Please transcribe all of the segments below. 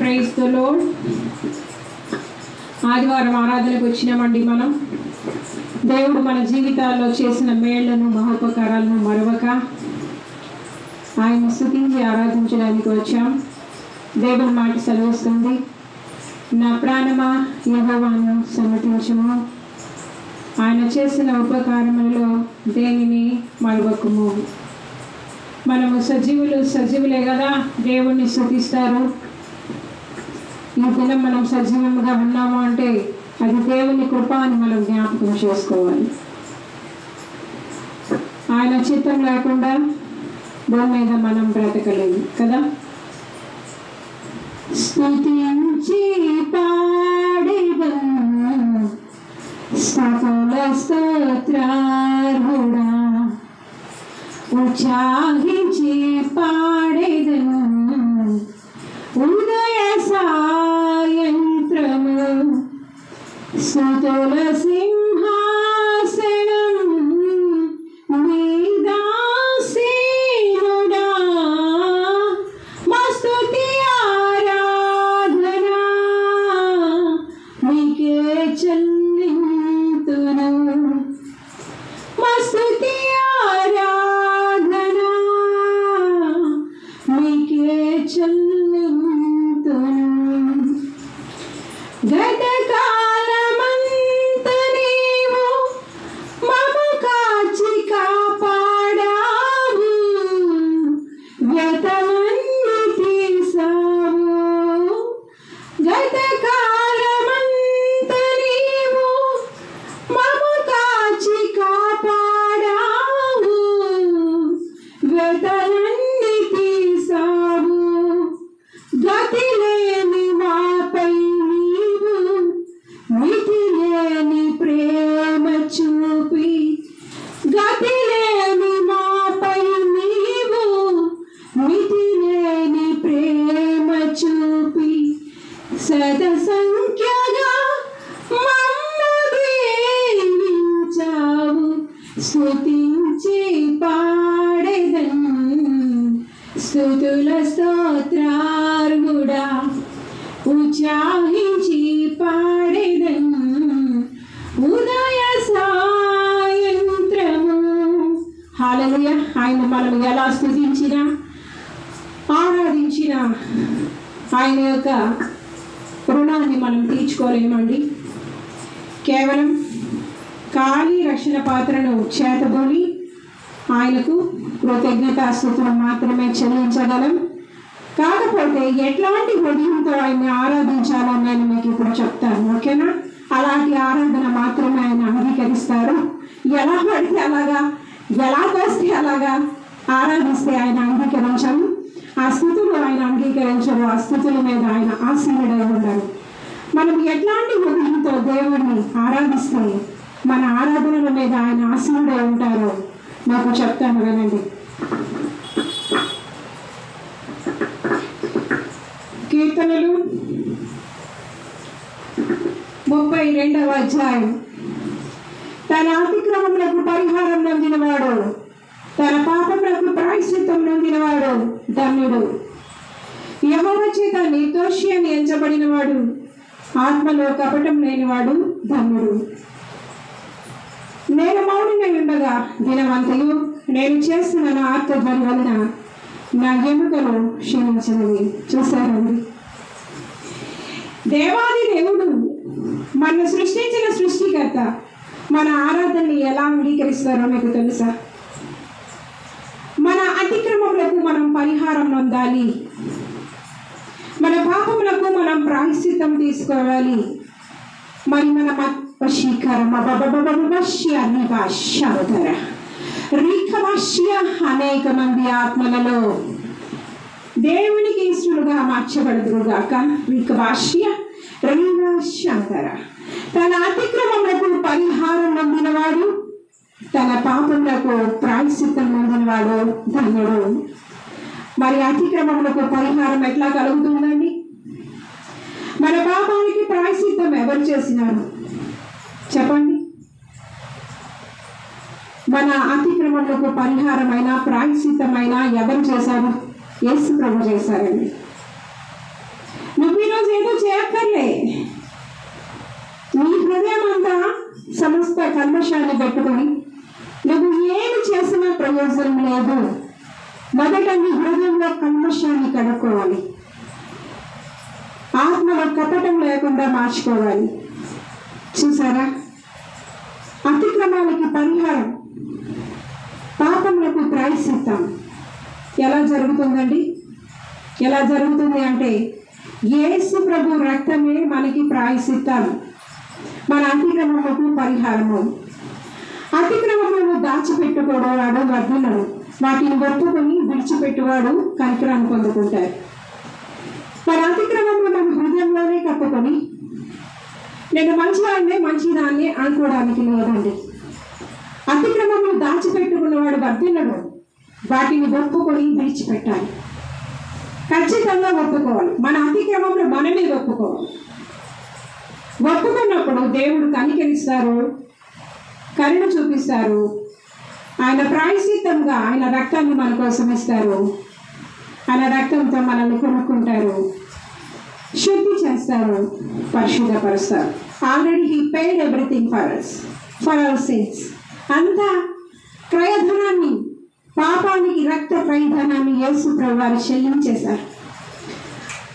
Praise the load ఆదివారం ఆరాధనకు వచ్చినామండి మనం. దేవుడు మన జీవితాల్లో చేసిన మేళ్ళను మహోపకారాలను మరవక ఆయన స్థుతించి ఆరాధించడానికి వచ్చాం. దేవుని మాట సెలవుస్తుంది. నా ప్రాణమా యహోవాను సమ్మతించము ఆయన చేసిన ఉపకారములలో దేనిని మరవకుము? మనము సజీవులు సజీవులే కదా దేవుణ్ణి స్థుతిస్తారు. ఈ దినం మనం సజీవంగా ఉన్నాము అంటే అది దేవుని కృప అని మనం జ్ఞాపకం చేసుకోవాలి. ఆయన చిత్తం లేకుండా భూమి మీద మనం బ్రతకలేము కదా? స్థుతించి స్థుతించి స్తుతించి పాడెదన్. స్తుతుల స్తోత్రార్గుడా ఉత్సాహించి పాడెదన్. ఉదయ సాయంత్రము. హాలలుయ ఆయన మనం ఎలా స్థుతించినా ఆరాధించిన ఆయన యొక్క రుణాన్ని మనం తీర్చుకోలేమండి. కేవలం ఖాళీ రక్షణ పాత్రను చేతబోని ఆయనకు కృతజ్ఞతాస్థుతులు మాత్రమే చెల్లించగలం. కాకపోతే ఎట్లాంటి హృదయంతో ఆయన్ని ఆరాధించాలో నేను మీకు ఇప్పుడు చెప్తాను ఓకేనా? అలాంటి ఆరాధన మాత్రమే ఆయన అంగీకరిస్తారు. ఎలా పడితే అలాగా? ఎలా కోస్తే అలాగా? ఆరాధిస్తే ఆయన అంగీకరించరు. ఆ స్థుతులు ఆయన అంగీకరించరు. ఆ స్థుతుల మీద ఆయన ఆశీనుడై ఉండరు. మనం ఎట్లాంటి హృదయంతో దేవుణ్ణి ఆరాధిస్తే మన ఆరాధనల మీద ఆయన ఆసీనుడై ఉంటారో. నాకు చెప్తాను వినండి. కీర్తనలు ముప్పై రెండవ అధ్యాయం. తన అతిక్రమములకు పరిహారం నొందినవాడు తన పాపములకు ప్రాయశ్చిత్తం నొందినవాడు ధన్యుడు. యహోవ చేత నిర్దోషి అని ఎంచబడినవాడు ఆత్మలో కపటం లేనివాడు ధన్యుడు. నేను మౌనినై ఉండగా దినమంతయు నేను చేస్తున్న నా ఆత్మధ్వని వలన నా ఎముకలు క్షీణించినవి. చూశారండి? దేవాది దేవుడు మన సృష్టించిన సృష్టికర్త మన ఆరాధనని ఎలా అంగీకరిస్తారో మీకు తెలుసా? మన అతిక్రమములకు మనం పరిహారం నొందాలి. మన పాపములకు మనం ప్రాయశ్చిత్తం తీసుకోవాలి. మరి మన వశీకరం నివాశవతర రీకవాష్య అనేక మంది ఆత్మలలో దేవునికి ఇష్టలుగా మార్చబడదురుగాక. రీకవాష్య రీవాశ్యంతర తన అతిక్రమములకు పరిహారం పొందినవాడు తన పాపములకు ప్రాయశ్చిత్తం పొందినవాడు ధన్యుడు. మరి అతిక్రమములకు పరిహారం ఎట్లా కలుగుతుందండి? మన పాపానికి ప్రాయశ్చిత్తం ఎవరు చేసినారు? చెప్పండి. మన అతిక్రమణకు పరిహారమైన ప్రాయశ్చితమైన ఎవరు చేశారు? యేసు ప్రభు చేశారండి. నువ్వు చేయక్కర్లే. నీ హృదయం అంతా సమస్త కల్మషాన్ని పెట్టుకొని నువ్వు ఏమి చేసినా ప్రయోజనం లేదు. మొదట నీ హృదయంలో కల్మషాన్ని కనుక్కోవాలి. ఆత్మలో కపటం లేకుండా మార్చుకోవాలి. చూసారా అతిక్రమాలకి పరిహారం. పాపములకు ప్రాయశ్చిత్తం ఎలా జరుగుతుందండి? ఎలా జరుగుతుంది అంటే యేసు ప్రభు రక్తమే మనకి ప్రాయశ్చిత్తం మన అతిక్రమములకు పరిహారము. అతిక్రమములను దాచిపెట్టుకోవడం వర్ధనడు వాటిని ఒప్పుకొని విడిచిపెట్టువాడు కనికరాన్ని పొందుకుంటారు మన అతిక్రమము మన హృదయంలోనే కప్పుకొని నేను మంచివాడినే మంచిదాన్ని అనుకోవడానికి లేదండి అతిక్రమము దాచిపెట్టుకున్నవాడు వర్ధిల్లడు. వాటిని ఒప్పుకొని విడిచిపెట్టాలి. ఖచ్చితంగా ఒప్పుకోవాలి. మన అతిక్రమంలో మనమే ఒప్పుకోవాలి. ఒప్పుకున్నప్పుడు దేవుడు కనికరిస్తారు కరుణ చూపిస్తారు ఆయన ప్రాయశ్చిత్తంగా ఆయన రక్తాన్ని మన కోసం ఇస్తారు. ఆయన రక్తంతో మనల్ని కొనుక్కుంటారు. శుద్ధి చేస్తారు పరిశుద్ధపరుస్తారు already he paid everything for us for our sins అంతా క్రయధనాన్ని పాపానికి రక్త క్రయధనాన్ని యేసు ప్రభు వారు చెల్లించేశారు.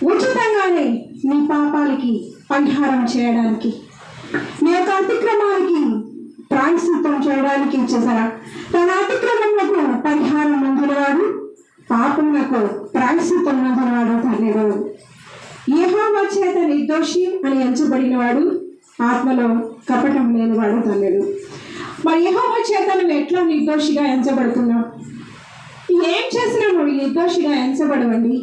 ఉచితంగానే నీ పాపాలకి పరిహారం చేయడానికి నీ యొక్క అతిక్రమాలకి ప్రాయశ్చిత్తం చేయడానికి ఇచ్చేసారా తన అతిక్రమములకు పరిహారం నందినవాడు పాపములకు ప్రాయశ్చిత్తం నందినవాడు తండ్రి యెహోవా చేత నిర్దోషి అని ఎంచబడినవాడు ఆత్మలో కపటం లేనివాడు తల్లెడు. మరి యెహోవా చేత నువ్వు ఎట్లా నిర్దోషిగా ఎంచబడుతున్నావు? ఏం చేసినా నువ్వు నిర్దోషిగా ఎంచబడవండి.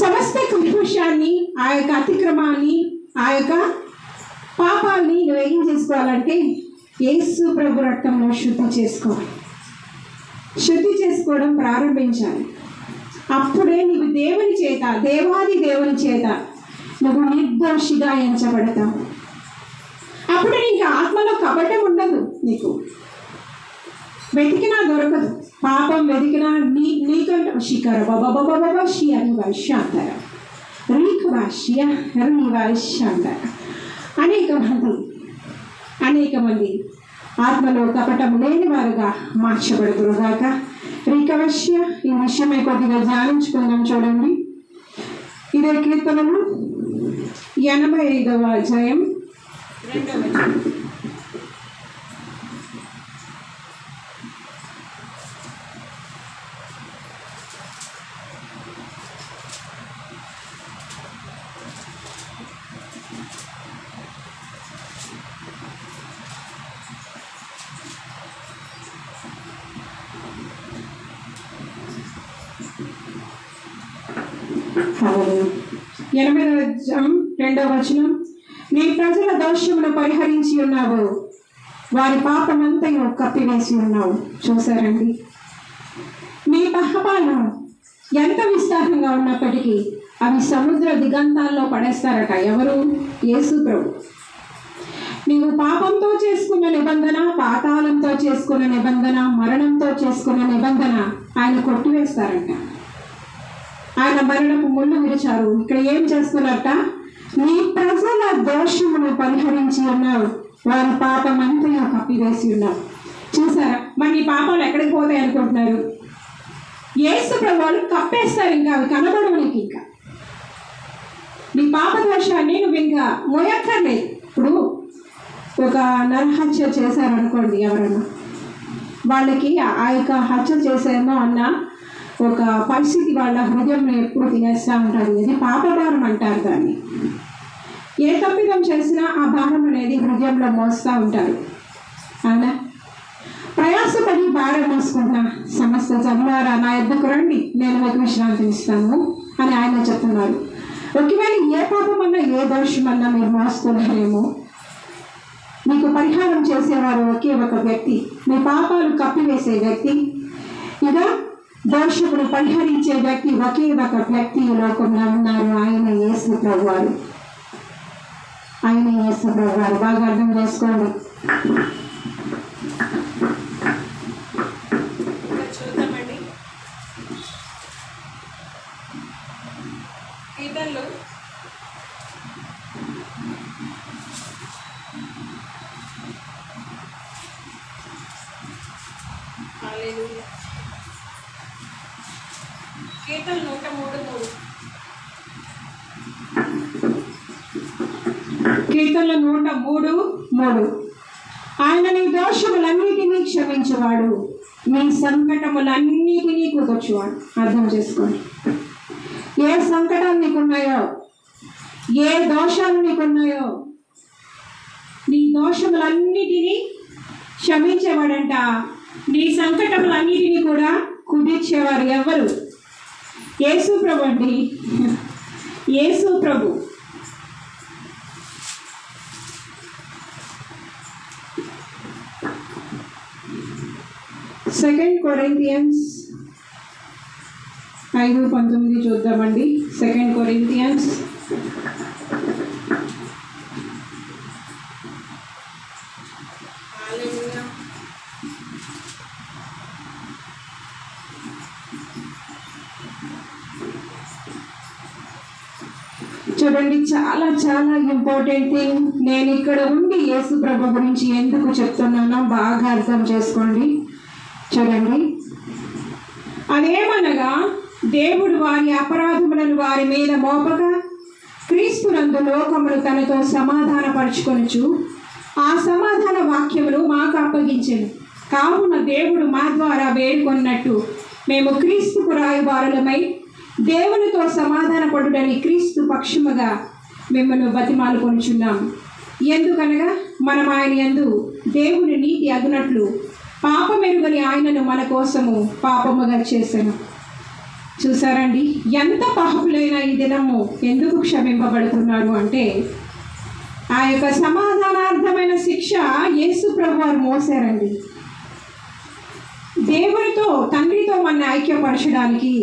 సమస్త కల్పుషాన్ని ఆ యొక్క అతిక్రమాన్ని ఆ యొక్క పాపాన్ని నువ్వు ఏం చేసుకోవాలంటే యేసు ప్రభు రక్తంలో శుద్ధి చేసుకోవాలి. శుద్ధి చేసుకోవడం ప్రారంభించాలి. అప్పుడే నీవు దేవుని చేత దేవాది దేవుని చేత నువ్వు నిర్దోషిగా ఎంచబడతావు. అప్పుడు నీకు ఆత్మలో కపటం ఉండదు నీకు. వెతికినా దొరకదు. పాపం వెతికినా నీ నీకంటే షికర బాబా షి అని అంటారు రీక్ వాష్య వైశ్య అంటారు అనేక మంది అనేక మంది ఆత్మలో కపటం లేని వారుగా మార్చబడుతురుగాక రీకవశ్య ఈ విషయమై కొద్దిగా ధ్యానించుకుందాం చూడండి. ఇదే కీర్తనము ఎనభై ఐదవ అధ్యాయం రెండవ వచనం. అవును. ఎనభై రెండవ వచనం. నీ ప్రజల దోషమును పరిహరించి ఉన్నావు. వారి పాపమంతయు కప్పివేసి ఉన్నావు. చూసారండి నీ పాపాలు ఎంత విస్తారంగా ఉన్నప్పటికీ అవి సముద్ర దిగంతాల్లో పడేస్తారట ఎవరు? యేసు ప్రభు. నీవు పాపంతో చేసుకున్న నిబంధన పాతాళంతో చేసుకున్న నిబంధన మరణంతో చేసుకున్న నిబంధన ఆయన కొట్టివేస్తారంట. ఆయన మరణపు ముళ్ళు విరిచారు ఇక్కడ ఏం చేస్తున్నారట? నీ ప్రజల దోషమును పరిహరించి ఉన్నావు. వారి పాపం అంతా కప్పివేసి ఉన్నావు. చూసారా? మరి నీ పాపాలు ఎక్కడికి పోతాయి అనుకుంటున్నారు? ఏసు ప్రభావాలు కప్పేస్తారు ఇంకా అవి కనబడవు నీకు ఇంకా. నీ పాప దోషాన్ని నువ్వు ఇంకా మోయక్కర్లేదు ఇప్పుడు ఒక నరహత్య చేశారనుకోండి ఎవరైనా. వాళ్ళకి ఆ యొక్క హత్య చేసేమో అన్న ఒక పరిస్థితి వాళ్ళ హృదయంలో ఎప్పుడు తినేస్తూ ఉంటారు. ఇది పాపభారం అంటారు దాన్ని. ఏ తప్పిదం చేసినా ఆ భారం అనేది హృదయంలో మోస్తూ ఉంటారు. అవునా? ప్రయాసపడి భారం మోసుకుంటా సమస్త జన్మారా నా ఎద్దకు రండి. నేను మీకు విశ్రాంతి ఇస్తాను అని ఆయన చెప్తున్నారు. ఒకవేళ ఏ పాపమన్నా ఏ దోషమన్నా మీరు మోస్తున్నారేమో? మీకు పరిహారం చేసేవారు ఒకే ఒక వ్యక్తి. మీ పాపాలు కప్పివేసే వ్యక్తి. ఇక దోషమును పరిహరించే వ్యక్తి ఒకే ఒక వ్యక్తి ఈ లోకంలో ఉన్నారు. ఆయన యేసు ప్రభు వారు ఆయన యేసు ప్రభు వారు బాగా అర్థం చేసుకోండి ఇక్కడ చూద్దామండి కీర్తనలు హల్లెలూయా కీర్తన నూట మూడు మూడు కీర్తనల నూట మూడు మూడు. ఆయన నీ దోషములన్నిటినీ క్షమించేవాడు. నీ సంకటములన్నిటినీ కుదర్చువాడు అర్థం చేసుకోండి. ఏ సంకటాలు నీకున్నాయో ఏ దోషాలు నీకున్నాయో నీ దోషములన్నిటినీ క్షమించేవాడంట. నీ సంకటములన్నిటినీ కూడా కుదిర్చేవారు ఎవరు? యేసు ప్రభు అండి. యేసు ప్రభు. సెకండ్ కొరింతియన్స్ ఐదు పంతొమ్మిది చూద్దామండి. సెకండ్ కొరింతియన్స్ చూడండి చాలా చాలా ఇంపార్టెంట్ థింగ్ నేను ఇక్కడ ఉండి యేసు ప్రభు గురించి ఎందుకు చెప్తున్నానో బాగా అర్థం చేసుకోండి. చూడండి. అదేమనగా దేవుడు వారి అపరాధములను వారి మీద మోపగా క్రీస్తునందు లోకమును తనతో సమాధానపరుచుకొనుచు ఆ సమాధాన వాక్యమును మాకు అప్పగించను. కావున దేవుడు మా ద్వారా వేడుకొన్నట్టు మేము క్రీస్తుకు రాయబారులమై దేవునితో సమాధాన పడుడని క్రీస్తు పక్షముగా మిమ్మల్ని బతిమాలు కొనుచున్నాం ఎందుకనగా మనం ఆయన యందు దేవుని నీతి అగునట్లు పాపమెరుగని ఆయనను మన కోసము పాపముగా చేశాను చూసారండి ఎంత పాపులైన ఈ దినము ఎందుకు క్షమింపబడుతున్నాడు అంటే ఆ యొక్క సమాధానార్థమైన శిక్ష యేసు ప్రభువారు మోసారండి. దేవునితో తండ్రితో మన ఐక్యపరచడానికి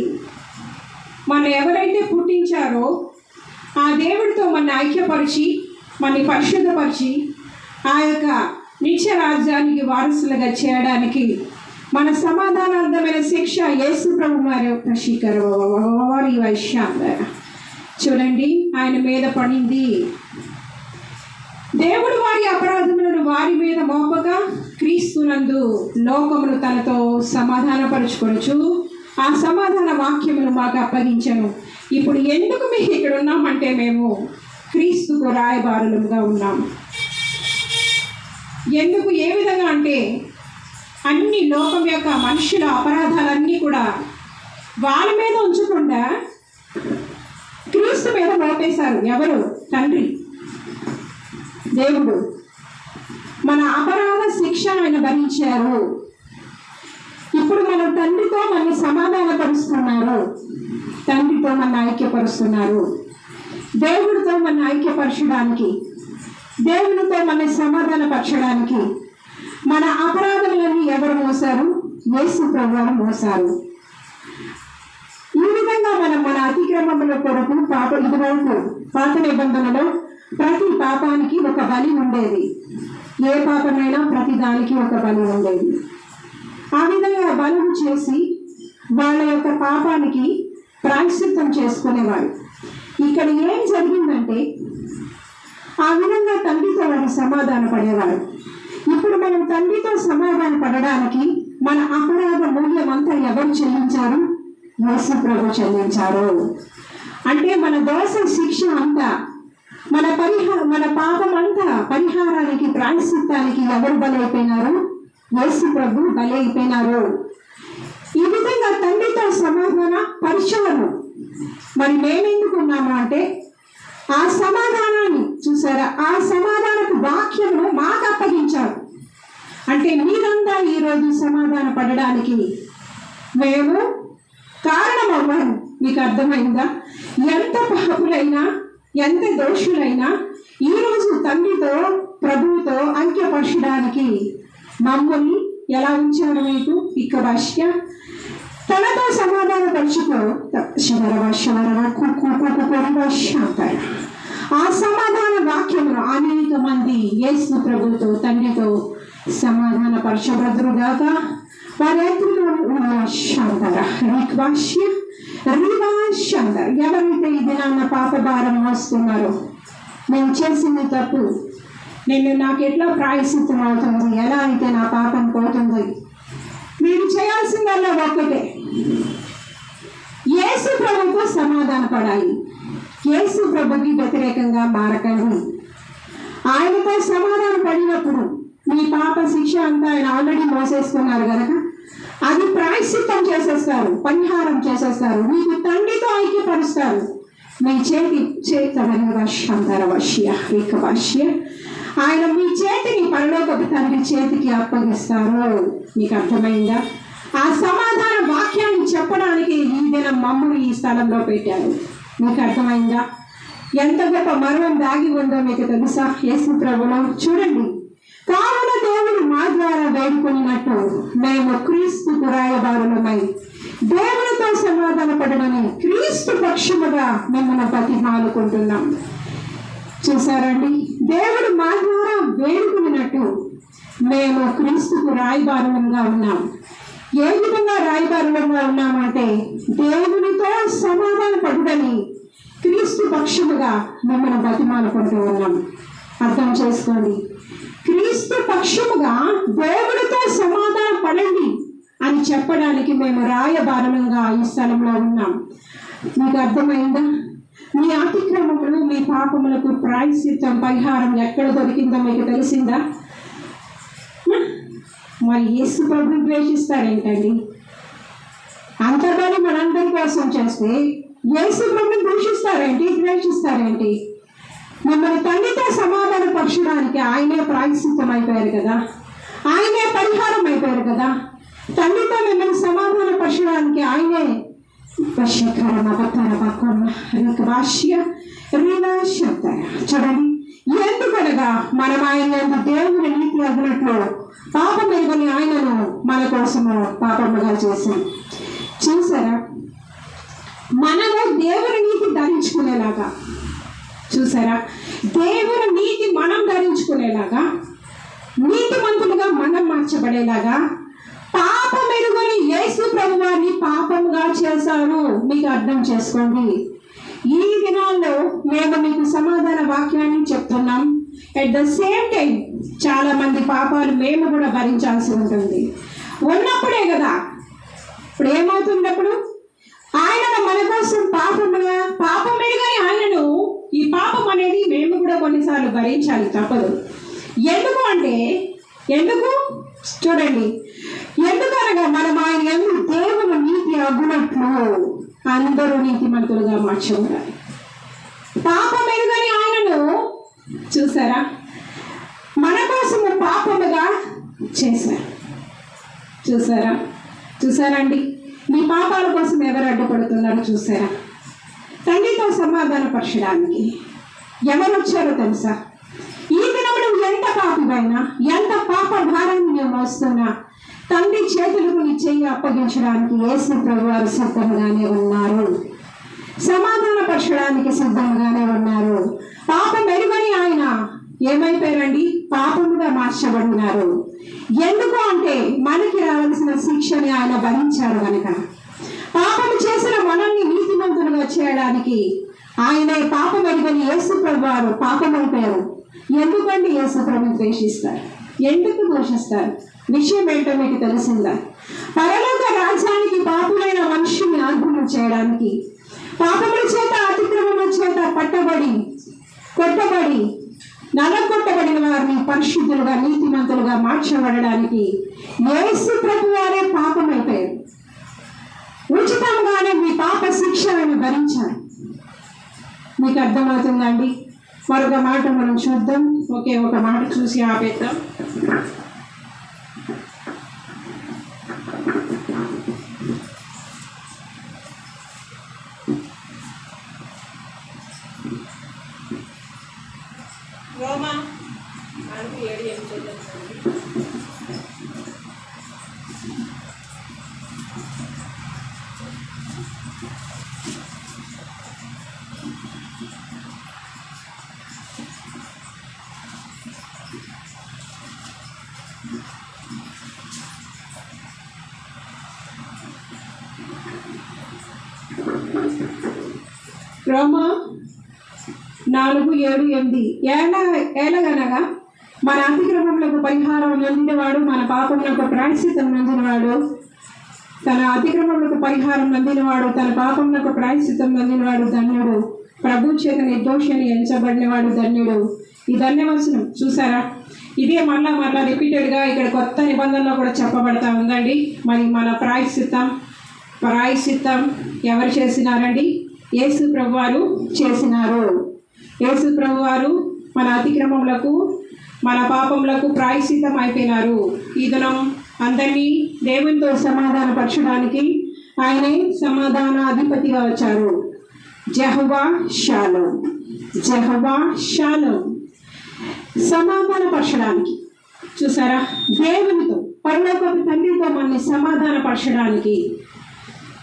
మన ఎవరైతే పుట్టించారో ఆ దేవుడితో మన ఐక్యపరిచి మన పరిశుద్ధపరిచి ఆ యొక్క నిత్య రాజ్యానికి వారసులుగా చేయడానికి మన సమాధానార్థమైన శిక్ష యేసు ప్రభు వారి యొక్క శిఖర వారి వైశ్యాంబర చూడండి ఆయన మీద పడింది. దేవుడు వారి అపరాధములను వారి మీద మోపగా క్రీస్తునందు లోకమును తనతో సమాధానపరుచుకొనుచు ఆ సమాధాన వాక్యమును మాకు అప్పగించను. ఇప్పుడు ఎందుకు మేము ఇక్కడ ఉన్నామంటే మేము క్రీస్తుకు రాయబారులుగా ఉన్నాము ఎందుకు ఏ విధంగా అంటే అన్ని లోకం యొక్క మనుషుల అపరాధాలన్నీ కూడా వాళ్ళ మీద ఉంచకుండా క్రీస్తు మీద మోపేశారు ఎవరు? తండ్రి. దేవుడు. మన అపరాధ శిక్ష ఆయన భరించారు. ఇప్పుడు మనం తండ్రితో మన సమాధానపరుస్తున్నారు. తండ్రితో మన ఐక్యపరుస్తున్నారు. దేవుడితో మన ఐక్యపరచడానికి దేవునితో మన సమాధానపరచడానికి మన అపరాధములను ఎవరు మోసారు? యేసు ప్రభువారు మోసారు. ఈ విధంగా మనం మన అతిక్రమముల కొరకు పాప ఇదివరకు పాత నిబంధనలో ప్రతి పాపానికి ఒక బలి ఉండేది. ఏ పాపమైనా ప్రతి దానికి ఒక బలి ఉండేది. ఆ విధంగా బలులు చేసి వాళ్ళ యొక్క పాపానికి ప్రాయశ్చిత్తం చేసుకునేవారు. ఇక్కడ ఏం జరిగిందంటే ఆ విధంగా తండ్రితో వారు సమాధాన పడేవారు. ఇప్పుడు మనం తండ్రితో సమాధాన పడడానికి మన అపరాధ మూల్యం అంతా ఎవరు చెల్లించారు? యేసు ప్రభు చెల్లించారు. అంటే మన దోష శిక్ష అంతా మన పరిహార మన పాపం అంతా పరిహారానికి ప్రాయశ్చిత్తానికి ఎవరు బలైపోయినారు? యేసు ప్రభు బలైపోయినారు. ఈ విధంగా తండ్రితో సమాధాన పరిచయం మరి మేమెందుకున్నాము అంటే ఆ సమా ఆ సమాధానపు వాక్యమును మాకు అప్పగించారు అంటే మీరంతా ఈరోజు సమాధాన పడడానికి మేము కారణం మీకు అర్థమైందా ఎంత పాపులైనా ఎంత దోషులైనా ఈరోజు తండ్రితో ప్రభువుతో ఐక్యపరచడానికి మమ్మల్ని ఎలా ఉంచారు మీకు ఇక భాష్య తనతో సమాధాన పరుచుకో శివరవ శివరవ కుక్కు కుక్కు అంటారు ఆ సమాధాన వాక్యమును అనేక మంది యేసు ప్రభుతో తండ్రితో సమాధాన పరచబద్రుగాక వారి ఎవరైతే ఈ దినాన్న పాప భారం మోస్తున్నారో నేను చేసిన తప్పు నేను నాకు ఎట్లా ప్రాయశ్చిత్తం అవుతుంది? ఎలా అయితే నా పాపం పోతుంది? మీరు చేయాల్సిందల్లా ఒక్కటే. యేసు ప్రభుతో సమాధాన పడాలి యేసు ప్రభుకి వ్యతిరేకంగా మారకండి. ఆయనతో సమాధానం పడినప్పుడు మీ పాప శిక్ష అంతా ఆయన ఆల్రెడీ మోసేసుకున్నారు కనుక అది ప్రాయశ్చిత్తం చేసేస్తారు పరిహారం చేసేస్తారు మీకు తండ్రితో ఐక్యపరుస్తారు. మీ చేతి చేతమైన వర్షంతర ఆయన మీ చేతిని పరలోకపు తండ్రి చేతికి అప్పగిస్తారు. మీకు అర్థమైందా? ఆ సమాధాన వాక్యాన్ని చెప్పడానికి ఈ దినం మమ్మల్ని ఈ స్థలంలో పెట్టారు. మీకు అర్థమైందా? ఎంత గొప్ప మరణం దాగి ఉందో మీకు తెలుసా? యేసు ప్రభులో చూడండి. కావున దేవుడు మా ద్వారా వేడుకున్నట్టు మేము క్రీస్తుకు పురాయబారులమై దేవునితో సమాధాన పడమని క్రీస్తు పక్షముగా మిమ్మల్ని బతిమాలుకుంటున్నాం. చూసారండి దేవుడు మా ద్వారా వేడుకున్నట్టు మేము క్రీస్తుకు రాయబారులంగా ఉన్నాం. ఏ విధంగా రాయబారులంగా ఉన్నామంటే దేవునితో సమాధాన పడుదని క్రీస్తు పక్షముగా మిమ్మల్ని బతిమాలుకుంటూ ఉన్నాం. అర్థం చేసుకోండి. క్రీస్తు పక్షముగా దేవుడితో సమాధాన పడండి అని చెప్పడానికి మేము రాయబారణంగా ఈ స్థలంలో ఉన్నాం. మీకు అర్థమైందా? మీ అతిక్రమములు మీ పాపములకు ప్రాయశ్చిత్తం పరిహారం ఎక్కడ దొరికిందో మీకు తెలిసిందా? మరి యేసు ప్రభు ద్వేషిస్తారేంటండి? అంతగాని మనందరి కోసం చేస్తే యేసు ప్రభు దూషిస్తారేంటి ద్వేషిస్తారేంటి? మమ్మల్ని తండ్రితో సమాధాన పరచడానికి ఆయనే ప్రాయశ్చితం అయిపోయారు కదా. ఆయనే పరిహారం అయిపోయారు కదా. తండ్రితో మిమ్మల్ని సమాధాన పరచడానికి ఆయనే వశీకరణ అవతార భక్వ రేక రీనా చూడండి. ఎందుకనగా మనం ఆయన దేవుని నీతి అగినట్లు పాపం ఎరుగని ఆయనను మన కోసము పాపముగా చేసింది. చూసారా? మనము దేవుని నీతి ధరించుకునేలాగా. చూసారా? దేవుని నీతి మనం ధరించుకునేలాగా నీతిమంతులుగా మనం మార్చబడేలాగా పాప ఎరుగని యేసు ప్రభువారిని పాపంగా చేశారు. మీకు అర్థం చేసుకోండి. ఈ దినాల్లో మేము మీకు సమాధాన వాక్యాన్ని చెప్తున్నాం. అట్ ద సేమ్ టైం చాలా మంది పాపాలు మేము కూడా భరించాల్సి ఉంటుంది. ఉన్నప్పుడే కదా. ఇప్పుడు ఏమవుతున్నప్పుడు? ఆయన మన కోసం పాపముగా పాపం ఎరుగని ఆయనను ఈ పాపం అనేది మేము కూడా కొన్నిసార్లు భరించాలి తప్పదు. ఎందుకు అంటే ఎందుకు? చూడండి. ఎందుకనగా మనం ఆయన ఎందుకు దేవుని నీతి అగ్గునట్లు అందరూ నీతిమంతులుగా మార్చబడాలి. పాపం ఎరుగని ఆయనను చూసారా? మన కోసము పాపముగా చేశారు. చూసారా? చూసారండి? మీ పాపాల కోసం ఎవరు అడ్డుపడుతున్నారో చూసారా? తండ్రితో సమాధాన పరచడానికి ఎవరు వచ్చారో తెలుసా? ఈ దినములు ఎంత పాపమైనా ఎంత పాప భారాన్ని మేము మోస్తున్నా తండ్రి చేతులకు నీ చెయ్యి అప్పగించడానికి యేసు ప్రభు వారు సిద్ధంగానే ఉన్నారు. సమాధాన పరచడానికి సిద్ధంగానే ఉన్నారు. పాపం మెరుగని ఆయన ఏమైపోయారండి? పాపముగా మార్చబడినారు. ఎందుకు అంటే మనకి రావాల్సిన శిక్షని ఆయన భరించారు కనుక పాపము చేసిన మనల్ని నీతిమంతులుగా చేయడానికి ఆయనే పాపం ఎరుగని యేసు ప్రభు వారు పాపమైపోయారు ఎందుకండి యేసు ప్రభు ద్వేషిస్తారు? ఎందుకు దోషిస్తారు విషయం ఏంటో మీకు తెలిసిందా? పరలోక రాజ్యానికి పాపులైన మనుషుల్ని అర్హులు చేయడానికి పాపముల చేత అతిక్రమముల చేత పట్టబడి కొట్టబడి నలగొట్టబడిన వారిని పరిశుద్ధులుగా నీతిమంతులుగా మార్చబడడానికి యేసు ప్రభు వారే పాపమైపోయారు. ఉచితంగానే మీ పాప శిక్ష ఆయన భరించారు. మీకు అర్థమవుతుందండి? మరొక మాట మనం చూద్దాం. ఒకే ఒక మాట చూసి ఆపేద్దాం రోమా నాలుగు ఏడు ఎనిమిది రోమా నాలుగు ఏడు ఎనిమిది. ఏళ్ళ ఏళ్ళగనగా మన అతిక్రమములకు పరిహారం నందినవాడు మన పాపములకు ప్రాయశ్చితం నందినవాడు తన అతిక్రమములకు పరిహారం నందినవాడు తన పాపములకు ప్రాయశ్చితం నందినవాడు ధన్యుడు. ప్రభు చేత నిర్దోషి ఎంచబడినవాడు ధన్యుడు. ఈ ధన్యవచనం చూసారా ఇదే మళ్ళా మళ్ళా రిపీటెడ్గా ఇక్కడ కొత్త నిబంధనలో కూడా చెప్పబడతా ఉందండి. మరి మన ప్రాయశ్చిత్తం ప్రాయశ్చిత్తం ఎవరు చేసినారండి? యేసు ప్రభువారు చేసినారు. యేసు ప్రభువారు మన అతిక్రమములకు మన పాపములకు ప్రాయశ్చితం అయిపోయినారు ఈ దినం అందరినీ దేవునితో సమాధానపరచడానికి ఆయనే సమాధాన అధిపతిగా వచ్చారు. Jehovah Shalom. Jehovah Shalom. సమాధానపరచడానికి. చూసారా? దేవునితో పరలోకపు తండ్రితో మనల్ని సమాధానపరచడానికి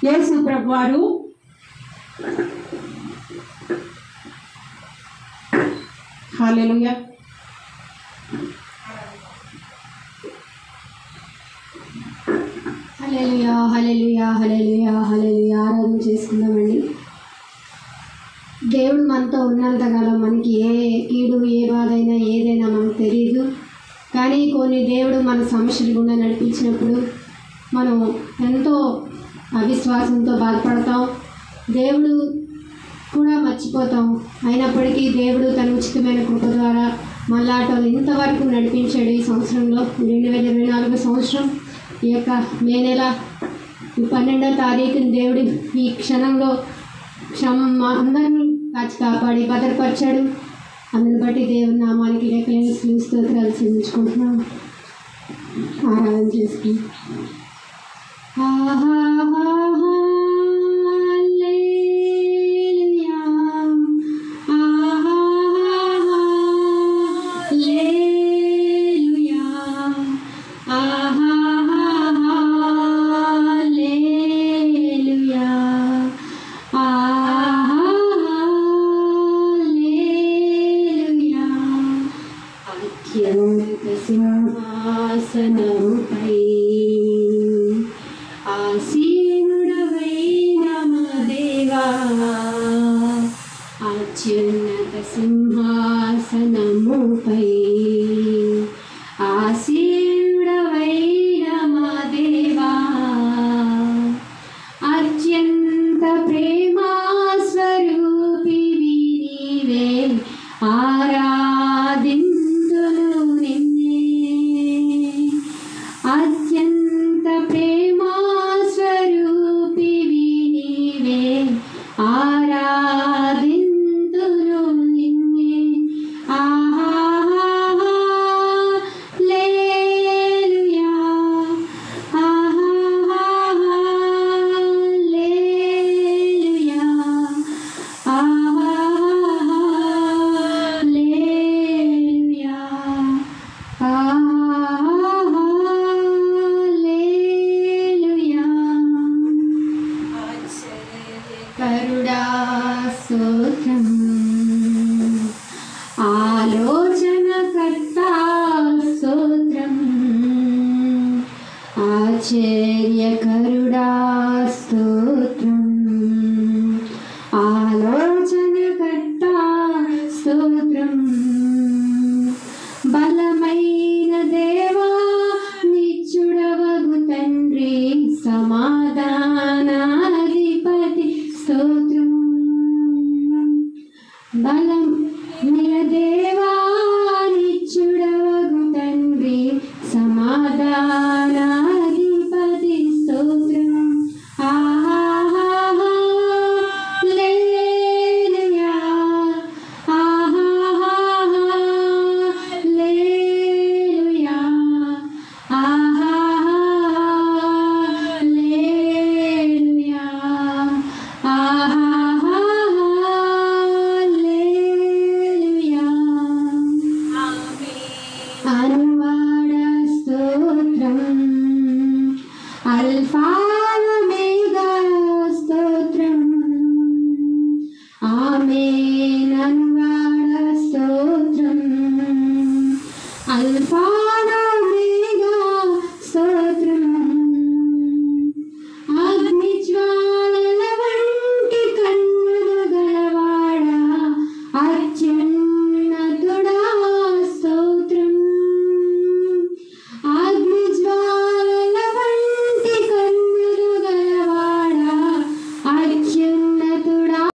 యేసు ప్రభు వారు హాలెలుయా హల్లెలూయా హల్లెలూయా హల్లెలూయా హల్లెలూయా ఆరాధన చేసుకుందామండి. దేవుడు మనతో ఉన్నంతకాలం మనకి ఏ కీడు ఏ బాధ అయినా ఏదైనా మనకు తెలియదు కానీ కొన్ని దేవుడు మన సమస్యలు గుండా నడిపించినప్పుడు మనం ఎంతో అవిశ్వాసంతో బాధపడతాం. దేవుడు కూడా మర్చిపోతాం అయినప్పటికీ దేవుడు తన ఉచితమైన కృప ద్వారా మళ్ళాటోలు ఇంతవరకు నడిపించాడు ఈ సంవత్సరంలో. రెండు వేల ఇరవై నాలుగు సంవత్సరం ఈ యొక్క మే నెల ఈ పన్నెండో తారీఖున దేవుడు ఈ క్షణంలో క్షమ అందరినీ కాచి కాపాడి భద్రపరిచాడు. అందుని బట్టి దేవుని నామానికి లెక్కలేని స్థుతులు, స్తోత్రాలు చెల్లించుకుంటున్నాం. ఆరాధన చేసుకుని ఆహాహా प्रिय गरुडा